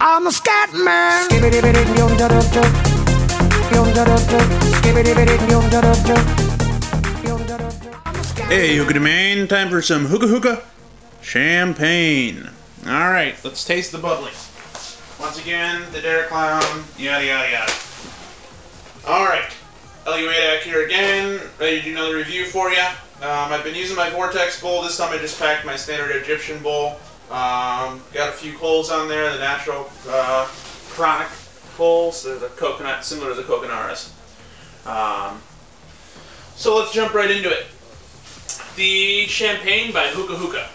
I'm a scat man. Hey, Hookah Domain, time for some hookah hookah champagne. All right, let's taste the bubbly. Once again, the Dare Clown, yada yada yada. All LUaDaK here again, ready to do another review for you. Um, I've been using my Vortex bowl. This time I just packed my standard Egyptian bowl. Um, got a few coals on there, the natural uh, chronic coals, the, the coconut, similar to the CocoNaras. Um, so let's jump right into it. The champagne by Hookah Hookah.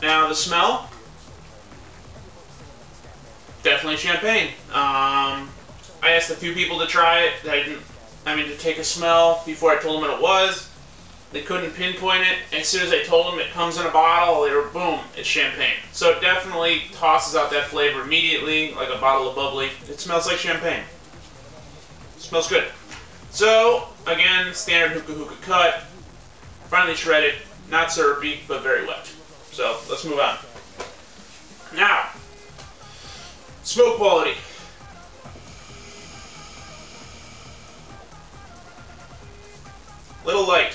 Now the smell, definitely champagne. Um, I asked a few people to try it. I didn't. I mean, to take a smell before I told them what it was. They couldn't pinpoint it. As soon as I told them it comes in a bottle, they were boom, it's champagne. So it definitely tosses out that flavor immediately, like a bottle of bubbly. It smells like champagne. It smells good. So again, standard hookah hookah cut, finely shredded, not syrupy, but very wet. So let's move on. Now, smoke quality. Little light.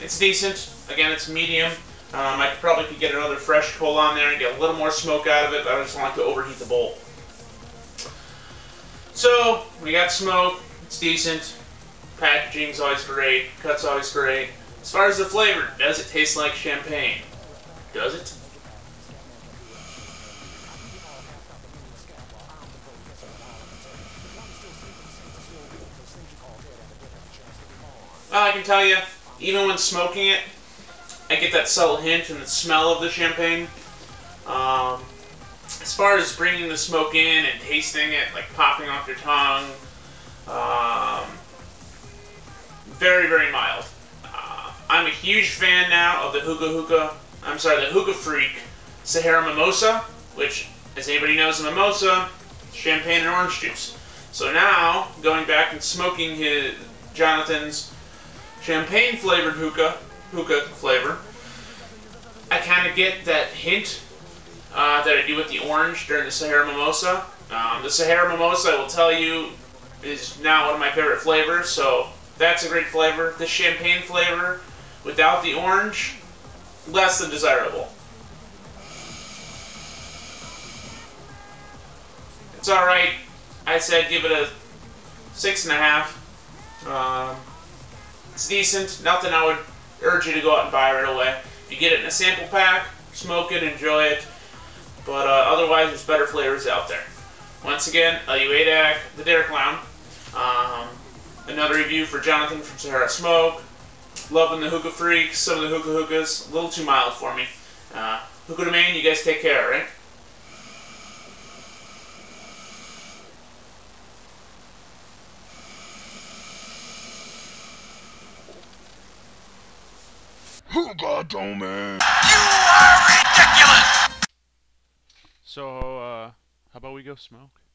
It's decent. Again, it's medium. Um, I probably could get another fresh coal on there and get a little more smoke out of it, but I just don't like to overheat the bowl. So, we got smoke. It's decent. Packaging's always great. Cut's always great. As far as the flavor, does it taste like champagne? Does it? Well, I can tell you, even when smoking it, I get that subtle hint and the smell of the champagne. Um, as far as bringing the smoke in and tasting it, like popping off your tongue, um, very, very mild. Uh, I'm a huge fan now of the Hookah Hookah, I'm sorry, the Hookah Freak Sahara Mimosa, which, as anybody knows, a mimosa, champagne and orange juice. So now, going back and smoking his Jonathan's champagne flavored hookah, hookah flavor, I kind of get that hint uh, that I do with the orange during the Sahara Mimosa. Um, the Sahara Mimosa, I will tell you, is now one of my favorite flavors, so that's a great flavor. The champagne flavor, without the orange, less than desirable. It's alright. I said give it a six and a half. Um, it's decent. Nothing I would urge you to go out and buy right away. If you get it in a sample pack, smoke it, enjoy it. But uh, otherwise, there's better flavors out there. Once again, LUaDaK, the Dare Clown. Um, another review for Jonathan from Sahara Smoke. Loving the Hookah Freaks, some of the Hookah Hookahs. A little too mild for me. Uh, Hookah Domain, you guys take care, right? Hookah man. You are ridiculous! So, uh, how about we go smoke?